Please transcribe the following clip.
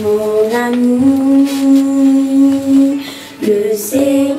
mon ami. Le Seigneur